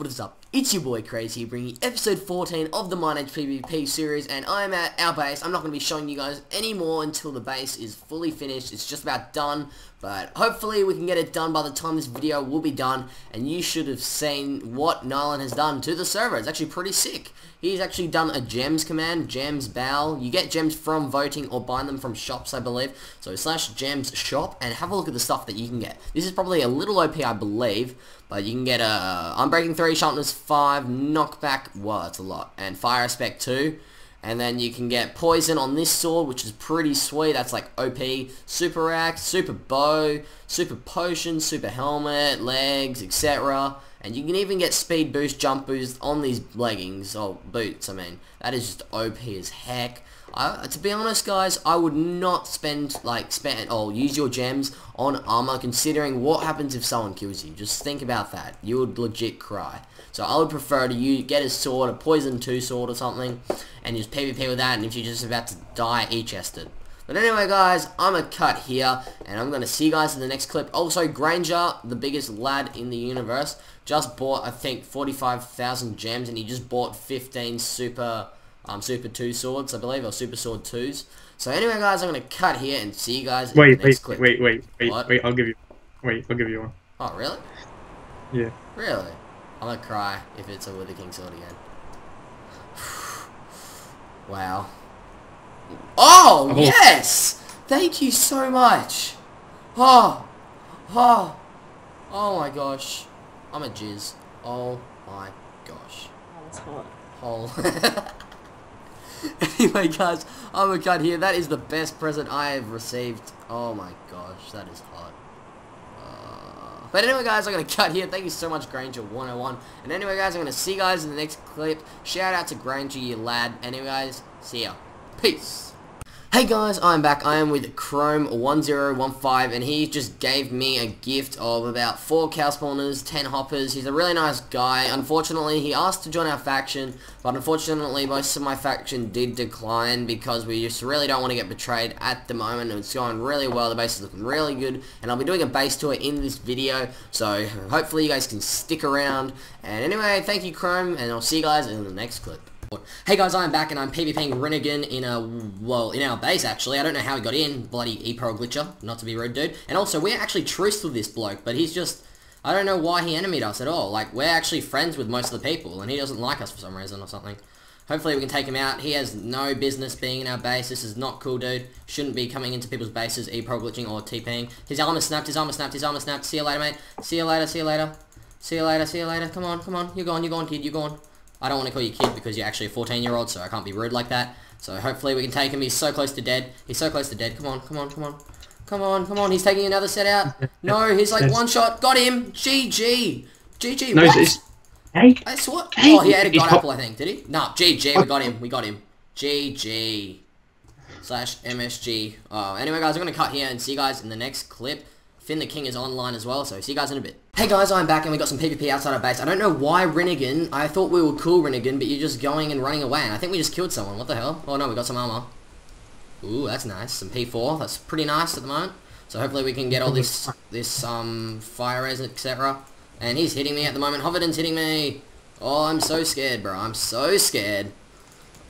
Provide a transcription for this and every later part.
what is up? It's your boy Crazy bringing episode 14 of the Mineage PvP series and I'm at our base. I'm not going to be showing you guys any more until the base is fully finished. It's just about done, but hopefully we can get it done by the time this video will be done and you should have seen what Nyalon has done to the server. It's actually pretty sick. He's actually done a gems command, gems bow. You get gems from voting or buying them from shops, I believe. So slash gems shop and have a look at the stuff that you can get. This is probably a little OP, I believe, but you can get a Unbreaking 3, Sharpness 5, Knockback, well, that's a lot, and Fire Aspect 2. And then you can get Poison on this sword, which is pretty sweet. That's like OP, Super Axe, Super Bow, Super Potion, Super Helmet, Legs, etc. And you can even get Speed Boost, Jump Boost on these leggings, or boots, I mean. That is just OP as heck. I, to be honest, guys, I would not spend, like, spend, or use your gems on armor, considering what happens if someone kills you. Just think about that. You would legit cry. So I would prefer to you get a sword, a poison 2 sword or something, and just PvP with that, and if you're just about to die, e-chest it. But anyway, guys, I'm a cut here, and I'm going to see you guys in the next clip. Also, Granger, the biggest lad in the universe, just bought, I think, 45,000 gems, and he just bought 15 super um, Super 2 swords, I believe, or Super Sword 2s. So anyway, guys, I'm going to cut here and see you guys wait, in the next wait, clip. Wait, wait, wait, What? wait, I'll give you, wait, I'll give you one. Oh, really? Yeah. Really? I'm going to cry if it's a Wither King sword again. wow. Oh, Oh. yes! Thank you so much. Oh, oh, oh my gosh. I'm a jizz. Oh my gosh. That's hot. hole. anyway, guys, I'm a cut here. That is the best present I have received. Oh my gosh, that is hot. Uh, but anyway, guys, I'm going to cut here. Thank you so much, Granger101. And anyway, guys, I'm going to see you guys in the next clip. Shout out to Granger, you lad. Anyway, guys, see ya. Peace. Hey guys, I'm back. I am with Chrome1015 and he just gave me a gift of about 4 cow spawners, 10 hoppers. He's a really nice guy. Unfortunately, he asked to join our faction, but unfortunately most of my faction did decline because we just really don't want to get betrayed at the moment. It's going really well. The base is looking really good and I'll be doing a base tour in this video, so hopefully you guys can stick around. And anyway, thank you Chrome and I'll see you guys in the next clip. Hey guys, I'm back and I'm PvPing Rinnegan in a, well, in our base actually. I don't know how he got in, bloody E-Pearl glitcher, not to be rude dude. And also, we're actually truced with this bloke, but he's just, I don't know why he enemied us at all. Like, we're actually friends with most of the people, and he doesn't like us for some reason or something. Hopefully we can take him out. He has no business being in our base. This is not cool, dude. Shouldn't be coming into people's bases, E-Pearl glitching or TPing. His armor snapped, his armor snapped, his armor snapped. See you later, mate. See you later, see you later. See you later, see you later. Come on, come on. You're gone, you're gone, kid, you're gone. I don't want to call you kid because you're actually a 14 year old, so I can't be rude like that. So hopefully we can take him. He's so close to dead. He's so close to dead. Come on, come on, come on. Come on, come on. He's taking another set out. No, he's like one shot. Got him. GG. GG. No, what? hey, That's what? Hey, oh, he had a god apple, I think. Did he? No, GG. We got him. We got him. GG. Slash MSG. Oh, anyway, guys, I'm going to cut here and see you guys in the next clip. Finn the King is online as well, so see you guys in a bit. Hey guys, I'm back and we got some PvP outside our base. I don't know why Rinnegan, I thought we were cool Rinnegan, but you're just going and running away, and I think we just killed someone. What the hell? Oh no, we got some armor. Ooh, that's nice. Some P4. That's pretty nice at the moment. So hopefully we can get all this, this, um, fire res, etc. And he's hitting me at the moment. Hoverden's hitting me. Oh, I'm so scared, bro. I'm so scared.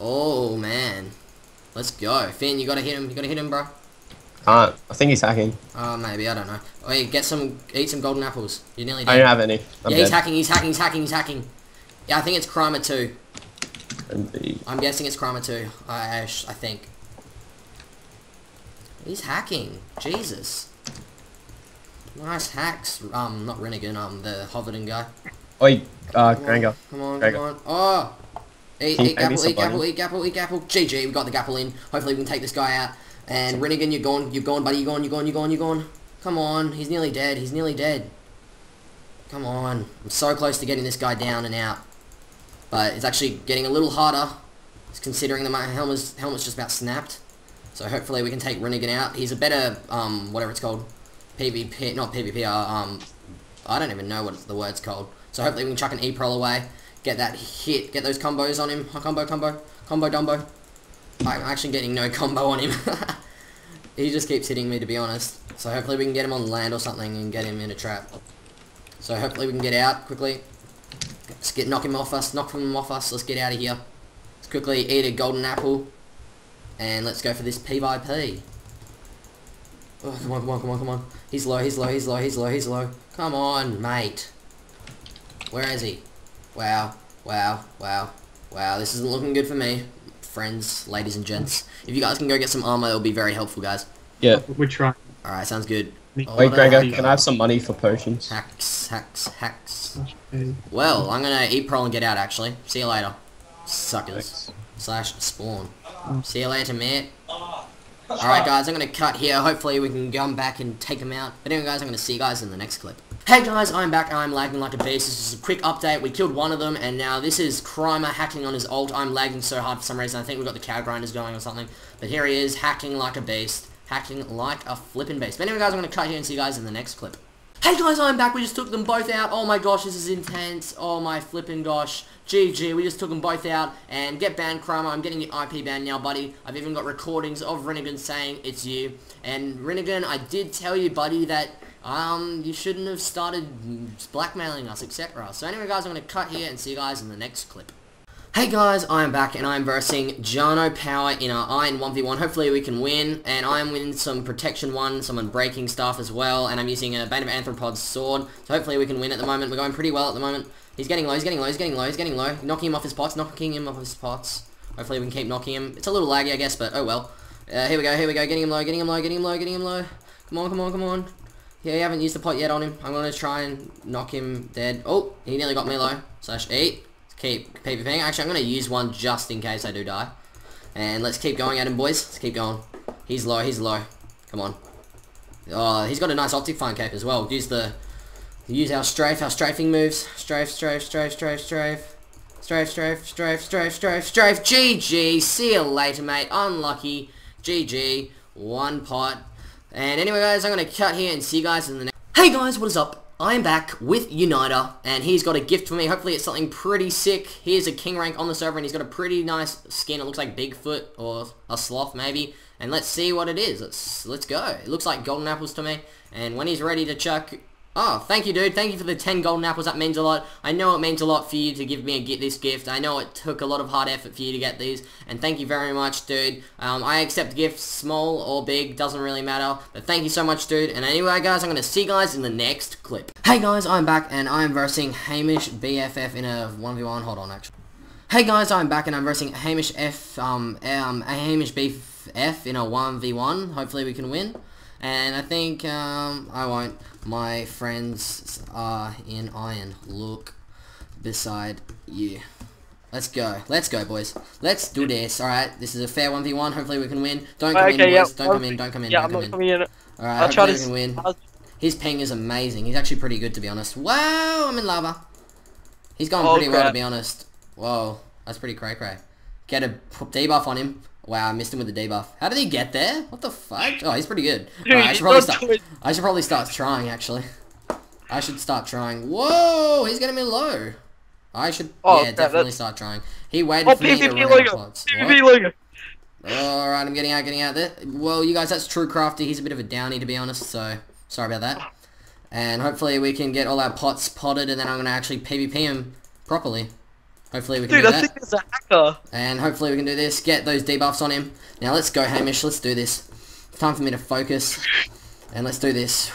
Oh, man. Let's go. Finn, you gotta hit him. You gotta hit him, bro. Can't. I think he's hacking. Oh, maybe. I don't know. Oh, yeah, get some, eat some golden apples. You nearly nearly I don't have any. I'm yeah, he's dead. hacking, he's hacking, he's hacking, he's hacking. Yeah, I think it's Krimer 2. And I'm guessing it's Krimer 2. I, I, I think. He's hacking. Jesus. Nice hacks. Um, not Renegade, um, the Hoverden guy. Oi, uh, Come on, Granger. Come on, come on. Oh! Eat, you eat pay me gapple, eat gapple, eat gapple, eat gapple. GG, we got the gapple in. Hopefully we can take this guy out. And Rinnegan, you're gone, you're gone, buddy, you're gone, you're gone, you're gone, you're gone. Come on, he's nearly dead, he's nearly dead. Come on. I'm so close to getting this guy down and out. But it's actually getting a little harder. Considering that my helmet's, helmet's just about snapped. So hopefully we can take Rinnegan out. He's a better, um, whatever it's called. PvP, not PvP, uh, um, I don't even know what the word's called. So hopefully we can chuck an E-Pearl away, get that hit, get those combos on him. Combo, combo, combo, dumbo. I'm actually getting no combo on him. he just keeps hitting me, to be honest. So hopefully we can get him on land or something and get him in a trap. So hopefully we can get out quickly. Let's get knock him off us, knock him off us. Let's get out of here. Let's quickly eat a golden apple, and let's go for this PvP. Oh, come on, come on, come on, come on. He's low, he's low, he's low, he's low, he's low. Come on, mate. Where is he? Wow, wow, wow, wow. This isn't looking good for me. Friends, ladies and gents. If you guys can go get some armor, it'll be very helpful, guys. Yeah. We're trying. Alright, sounds good. Wait, Oh, Wait, Gregor, can I have some money for potions? Hacks, hacks, hacks. Well, I'm gonna eat prol and get out, actually. See you later. Suckers. Thanks. Slash spawn. Oh. See you later, mate. Alright guys, I'm going to cut here. Hopefully we can come back and take them out. But anyway guys, I'm going to see you guys in the next clip. Hey guys, I'm back. I'm lagging like a beast. This is a quick update. We killed one of them, and now this is Krimer hacking on his ult. I'm lagging so hard for some reason. I think we've got the cow grinders going or something. But here he is, hacking like a beast. Hacking like a flippin' beast. But anyway guys, I'm going to cut here and see you guys in the next clip. Hey guys, I'm back. We just took them both out. Oh my gosh, this is intense. Oh my flippin' gosh. GG, we just took them both out. And get banned, Krimer. I'm getting your IP banned now, buddy. I've even got recordings of Rinnegan saying it's you. And Rinnegan, I did tell you, buddy, that um you shouldn't have started blackmailing us, etc. So anyway, guys, I'm going to cut here and see you guys in the next clip. Hey guys, I am back and I am versing Jano Power in our Iron 1v1. Hopefully we can win, and I am winning some Protection 1, some Unbreaking stuff as well, and I'm using a Bane of Arthropods sword, so hopefully we can win at the moment. We're going pretty well at the moment. He's getting low, he's getting low, he's getting low, he's getting low. Knocking him off his pots, knocking him off his pots. Hopefully we can keep knocking him. It's a little laggy, I guess, but oh well. Uh, here we go, here we go, getting him low, getting him low, getting him low, getting him low. Come on, come on, come on. Yeah, you haven't used the pot yet on him. I'm going to try and knock him dead. Oh, he nearly got me low. Slash eat. Keep PvPing. Actually, I'm going to use one just in case I do die. And let's keep going at him, boys. Let's keep going. He's low, he's low. Come on. Oh, he's got a nice OptiFine cape as well. Use the... Use our strafe, our strafing moves. Strafe, strafe, strafe, strafe, strafe. Strafe, strafe, strafe, strafe, strafe, strafe. GG. See you later, mate. Unlucky. GG. One pot. And anyway, guys, I'm going to cut here and see you guys in the next... Hey, guys, what is up? I am back with Uniter, and he's got a gift for me. Hopefully it's something pretty sick. He is a king rank on the server, and he's got a pretty nice skin. It looks like Bigfoot or a sloth, maybe. And let's see what it is. Let's let's go. It looks like golden apples to me. And when he's ready to chuck... Oh, thank you, dude. Thank you for the 10 golden apples. That means a lot. I know it means a lot for you to give me a, get this gift. I know it took a lot of hard effort for you to get these. And thank you very much, dude. Um, I accept gifts, small or big. Doesn't really matter. But thank you so much, dude. And anyway, guys, I'm going to see you guys in the next clip. Hey, guys. I'm back, and I'm versing Hamish BFF in a 1v1. Hold on, actually. Hey, guys. I'm back, and I'm versing Hamish F, um, um, Hamish BFF in a 1v1. Hopefully we can win. And I think, um, I won't. My friends are in iron. Look beside you. Let's go. Let's go, boys. Let's do this. Alright, this is a fair 1v1. Hopefully we can win. Don't come Okay, in, yeah, boys. Don't come in, don't come in, Yeah, don't I'm come not in. coming in. Alright, I'll try hopefully to. we can win. I'll- His ping is amazing. He's actually pretty good, to be honest. Wow, I'm in lava. He's going Oh, pretty well, to be honest. Whoa, that's pretty cray cray. Get a debuff on him. Wow, I missed him with the debuff. How did he get there? What the fuck? Oh, he's pretty good. Dude, Alright, I should probably start. it. I should probably start trying, actually. I should start trying. Whoa, he's getting me low. I should, Oh, yeah, definitely that's- start trying. He waited Oh, for me to run out Lego. of pots. PvP? Alright, I'm getting out, getting out there. Well, you guys, that's True Crafty. He's a bit of a downy, to be honest, so sorry about that. And hopefully we can get all our pots potted, and then I'm going to actually PvP him properly. Hopefully we can Dude, do I that. think there's a hacker. And hopefully we can do this, get those debuffs on him. Now let's go, Hamish, let's do this. It's time for me to focus. And let's do this.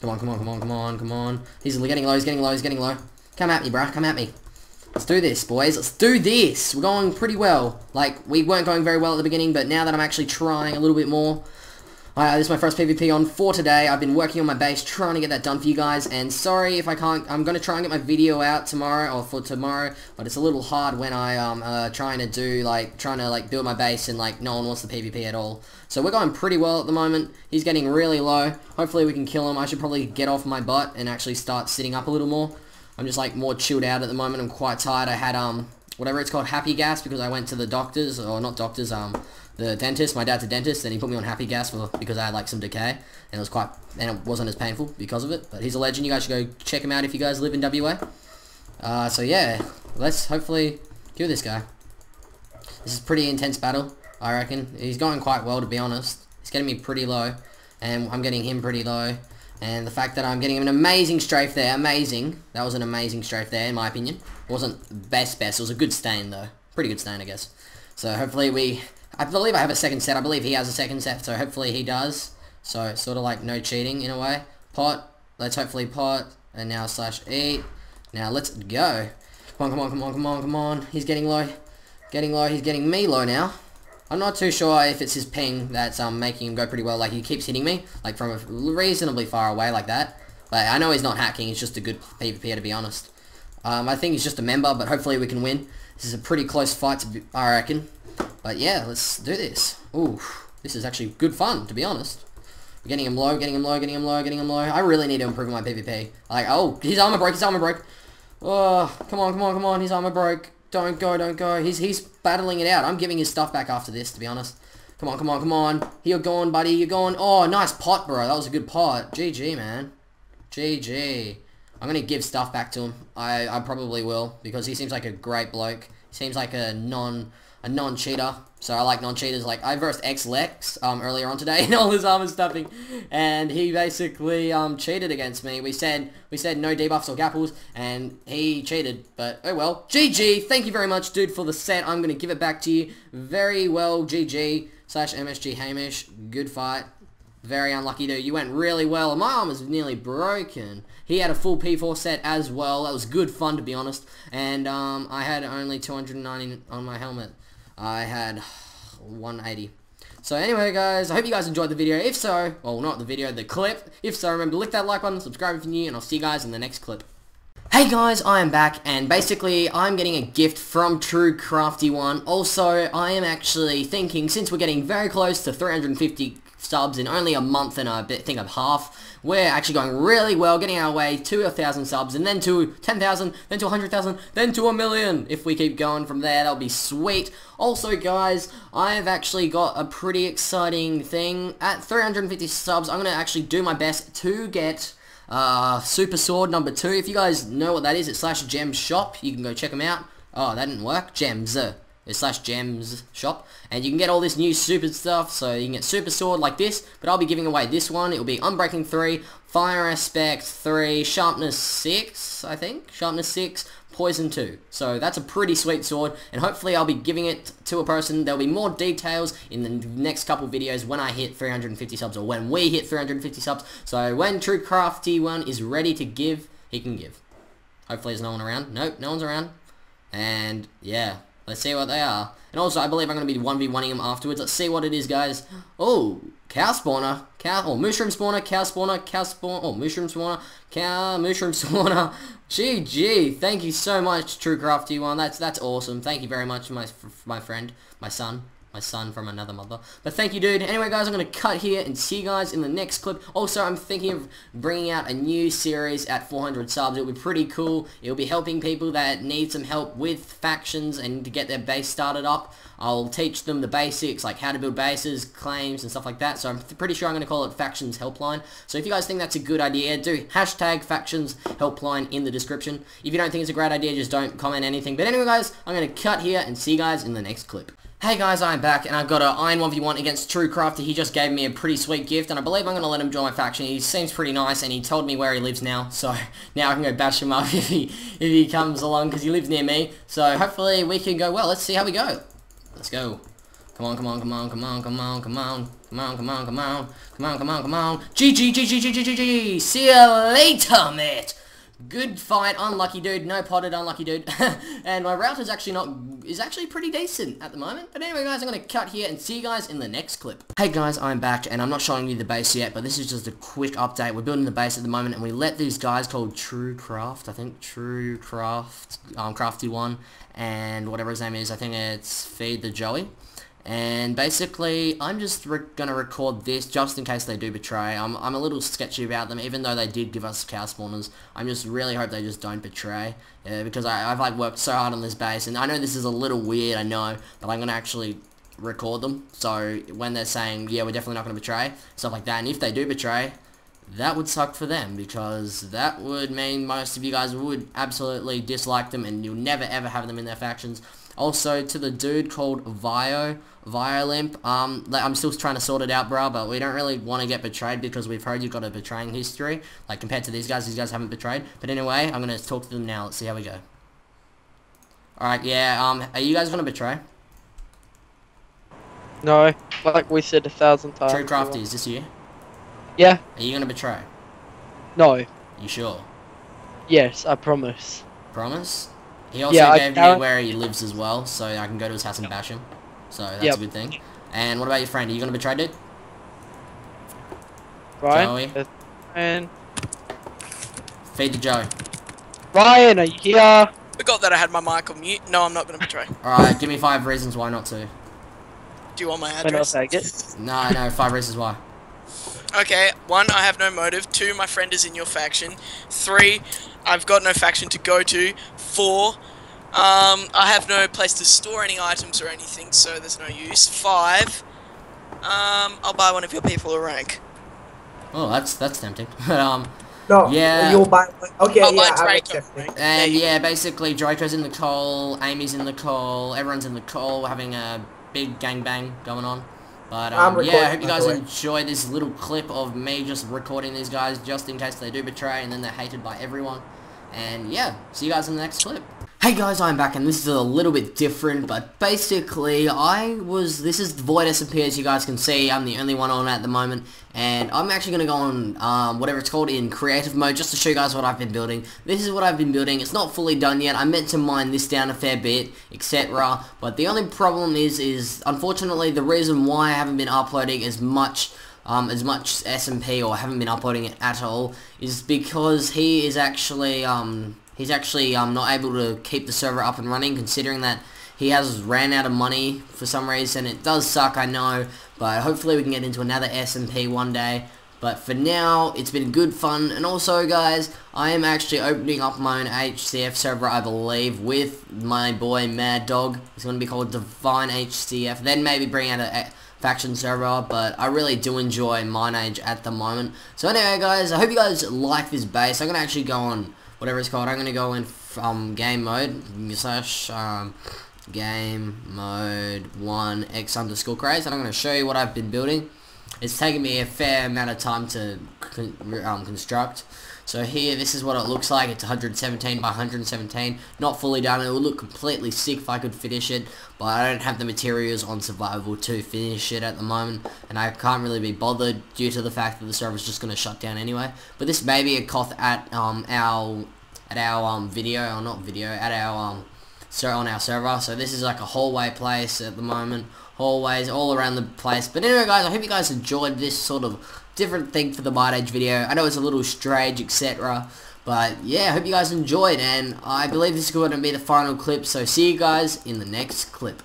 Come on, come on, come on, come on, come on. He's getting low, he's getting low, he's getting low. Come at me, bruh, come at me. Let's do this, boys. Let's do this. We're going pretty well. Like, we weren't going very well at the beginning, but now that I'm actually trying a little bit more, this is my first PvP on for today. I've been working on my base, trying to get that done for you guys, and sorry if I can't, I'm going to try and get my video out tomorrow, or for tomorrow, but it's a little hard when I, um, uh, trying to do, like, trying to, like, build my base, and, like, no one wants the PvP at all. So we're going pretty well at the moment. He's getting really low. Hopefully we can kill him. I should probably get off my butt and actually start sitting up a little more. I'm just, like, more chilled out at the moment. I'm quite tired. I had, um, whatever it's called, happy gas, because I went to the doctors, or not doctors, um, the dentist. My dad's a dentist, and he put me on happy gas for because I had like some decay, and it was quite, and it wasn't as painful because of it. But he's a legend. You guys should go check him out if you guys live in WA. Uh, so yeah, let's hopefully kill this guy. This is pretty intense battle, I reckon. He's going quite well, to be honest. He's getting me pretty low, and I'm getting him pretty low. And the fact that I'm getting him an amazing strafe there, amazing. That was an amazing strafe there, in my opinion. It wasn't best best, it was a good stain, though. Pretty good stain, I guess. So hopefully we... I believe I have a second set. I believe he has a second set, so hopefully he does. So, sort of like no cheating, in a way. Pot. Let's hopefully pot. And now slash eat. Now, let's go. Come on, come on, come on, come on, come on. He's getting low. Getting low. He's getting me low now. I'm not too sure if it's his ping that's um, making him go pretty well. Like, he keeps hitting me, like, from a reasonably far away like that. But I know he's not hacking. He's just a good PvP, to be honest. Um, I think he's just a member, but hopefully we can win. This is a pretty close fight, to be, I reckon. But yeah, let's do this. Ooh, this is actually good fun, to be honest. We're Getting him low, getting him low, getting him low, getting him low. I really need to improve my PvP. Like, oh, his armor broke, his armor broke. Oh, come on, come on, come on, his armor broke. Don't go, don't go. He's he's battling it out. I'm giving his stuff back after this, to be honest. Come on, come on, come on. You're gone, buddy. You're gone. Oh, nice pot, bro. That was a good pot. GG, man. GG. I'm going to give stuff back to him. I, I probably will, because he seems like a great bloke. He seems like a non a non-cheater. So I like non-cheaters. Like, I versed X-Lex um, earlier on today in all his armor stuffing. And he basically um, cheated against me. We said we said no debuffs or gapples. And he cheated. But, oh well. GG. Thank you very much, dude, for the set. I'm going to give it back to you. Very well, GG slash MSG Hamish. Good fight. Very unlucky, dude. You went really well. My arm is nearly broken. He had a full P4 set as well. That was good fun, to be honest. And um, I had only 290 on my helmet. I had 180. So anyway, guys, I hope you guys enjoyed the video. If so, well, not the video, the clip. If so, remember to click that like button, subscribe if you're new, and I'll see you guys in the next clip. Hey guys, I am back, and basically, I'm getting a gift from True Crafty One. Also, I am actually thinking, since we're getting very close to 350 subs in only a month and a bit, think of half. We're actually going really well, getting our way to a thousand subs, and then to 10,000, then to 100,000, then to a million. If we keep going from there, that'll be sweet. Also, guys, I've actually got a pretty exciting thing. At 350 subs, I'm going to actually do my best to get uh, Super Sword number 2. If you guys know what that is, it's slash gem shop. You can go check them out. Oh, that didn't work. Gems slash gems shop. And you can get all this new super stuff so you can get super sword like this but I'll be giving away this one. It will be unbreaking 3 fire aspect 3 sharpness 6 I think. Sharpness 6 poison 2 so that's a pretty sweet sword and hopefully I'll be giving it to a person. There'll be more details in the next couple videos when I hit 350 subs or when we hit 350 subs. So when True Crafty one is ready to give he can give. Hopefully there's no one around. Nope no one's around. And yeah Let's see what they are. And also, I believe I'm going to be 1v1ing them afterwards. Let's see what it is, guys. Oh, cow spawner. Cow, oh, mushroom spawner, cow spawner, cow spawn, oh, mushroom spawner, cow, mushroom spawner. GG. Thank you so much, True Crafty One. That's that's awesome. Thank you very much, my my friend, my son my son from another mother. But thank you, dude. Anyway, guys, I'm going to cut here and see you guys in the next clip. Also, I'm thinking of bringing out a new series at 400 subs. It'll be pretty cool. It'll be helping people that need some help with factions and to get their base started up. I'll teach them the basics, like how to build bases, claims, and stuff like that. So I'm pretty sure I'm going to call it Factions Helpline. So if you guys think that's a good idea, do hashtag Factions Helpline in the description. If you don't think it's a great idea, just don't comment anything. But anyway, guys, I'm going to cut here and see you guys in the next clip. Hey guys, I'm back, and I've got an Iron 1v1 against True Crafty. He just gave me a pretty sweet gift, and I believe I'm going to let him join my faction. He seems pretty nice, and he told me where he lives now, so now I can go bash him up if he if he comes along, because he lives near me. So hopefully we can go well. Let's see how we go. Let's go. Come on, come on, come on, come on, come on, come on. Come on, come on, come on. Come on, come on, come on. GG, GG, GG, GG. See you later, mate. Good fight, unlucky dude, no potted, unlucky dude. and my route is actually not, is actually pretty decent at the moment. But anyway guys, I'm going to cut here and see you guys in the next clip. Hey guys, I'm back and I'm not showing you the base yet, but this is just a quick update. We're building the base at the moment and we let these guys called True Craft, I think True Craft, um, Crafty One, and whatever his name is, I think it's Feed the Joey. And basically, I'm just going to record this just in case they do betray. I'm, I'm a little sketchy about them, even though they did give us cow spawners. I just really hope they just don't betray. Because I, I've like worked so hard on this base, and I know this is a little weird, I know, but I'm going to actually record them. So when they're saying, yeah, we're definitely not going to betray, stuff like that. And if they do betray, that would suck for them because that would mean most of you guys would absolutely dislike them and you'll never ever have them in their factions. Also to the dude called Vio, Violimp. Um, I'm still trying to sort it out, bro, but we don't really want to get betrayed because we've heard you've got a betraying history. Like compared to these guys, these guys haven't betrayed. But anyway, I'm gonna talk to them now. Let's see how we go. Alright, yeah, um, are you guys gonna betray? No, like we said a thousand times. True Crafty, is this you? Yeah. Are you gonna betray? No. You sure? Yes, I promise. Promise? He also Yeah, I gave me guarant- where he lives as well, so I can go to his house and bash him. So that's Yep. a good thing. And what about your friend? Are you gonna betray, dude? Ryan. Joey? Uh, Ryan. Feed the Joe. Ryan, are you here? Forgot that I had my mic on mute. No, I'm not going to betray. Alright, give me five reasons why not to. Do you want my When I'll address? take it. No, no, five reasons why. Okay, one, I have no motive. Two, my friend is in your faction. Three, I've got no faction to go to. Four, um, I have no place to store any items or anything, so there's no use. Five, um, I'll buy one of your people a rank. Oh, that's that's tempting. But um, No, Yeah. you'll buy. Okay, I'll yeah, buy Draco a accepting. rank. and yeah, basically Draco's in the call, Amy's in the call, everyone's in the call. we're having a big gangbang going on. But um, yeah, I hope you guys enjoy this little clip of me just recording these guys just in case they do betray and then they're hated by everyone. And yeah, see you guys in the next clip. Hey guys, I'm back and this is a little bit different, but basically I was, this is Void SMP as you guys can see, I'm the only one on at the moment, and I'm actually going to go on, um, whatever it's called, in creative mode, just to show you guys what I've been building. This is what I've been building, it's not fully done yet, I meant to mine this down a fair bit, etc., but the only problem is, is, unfortunately, the reason why I haven't been uploading as much um, as much SMP or haven't been uploading it at all is because he is actually um, he's actually um, not able to keep the server up and running considering that he has ran out of money for some reason. It does suck, I know, but hopefully we can get into another SMP one day. But for now, it's been good fun, and also, guys, I am actually opening up my own HCF server, I believe, with my boy Mad Dog. It's going to be called Divine HCF. Then maybe bring out a, a faction server, but I really do enjoy Mineage at the moment. So anyway, guys, I hope you guys like this base. I'm going to actually go on whatever it's called. I'm going to go in from game mode slash um, game mode 1 x underscore craze, and I'm going to show you what I've been building. It's taken me a fair amount of time to con um, construct. So here, this is what it looks like. It's 117 by 117. Not fully done. It would look completely sick if I could finish it. But I don't have the materials on survival to finish it at the moment. And I can't really be bothered due to the fact that the server's just going to shut down anyway. But this may be a coth at um, our at our um, video, or not video, at our um, so on our server. So this is like a hallway place at the moment. Hallways all around the place. But anyway guys, I hope you guys enjoyed this sort of different thing for the Mineage video. I know it's a little strange, etc. But yeah, I hope you guys enjoyed and I believe this is going to be the final clip. So see you guys in the next clip.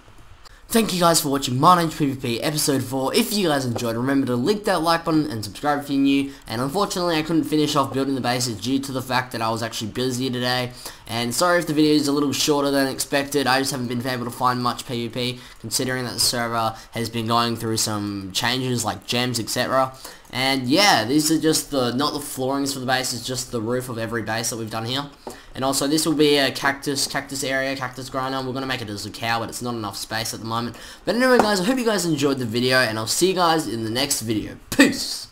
Thank you guys for watching Mineage PvP episode 4. If you guys enjoyed, remember to lick that like button and subscribe if you're new. And unfortunately, I couldn't finish off building the bases due to the fact that I was actually busy today. And sorry if the video is a little shorter than expected. I just haven't been able to find much PvP, considering that the server has been going through some changes like gems, etc. And yeah, these are just the, not the floorings for the base, it's just the roof of every base that we've done here. And also this will be a cactus, cactus area, cactus grinder. We're going to make it as a cow, but it's not enough space at the moment. But anyway guys, I hope you guys enjoyed the video, and I'll see you guys in the next video. Peace!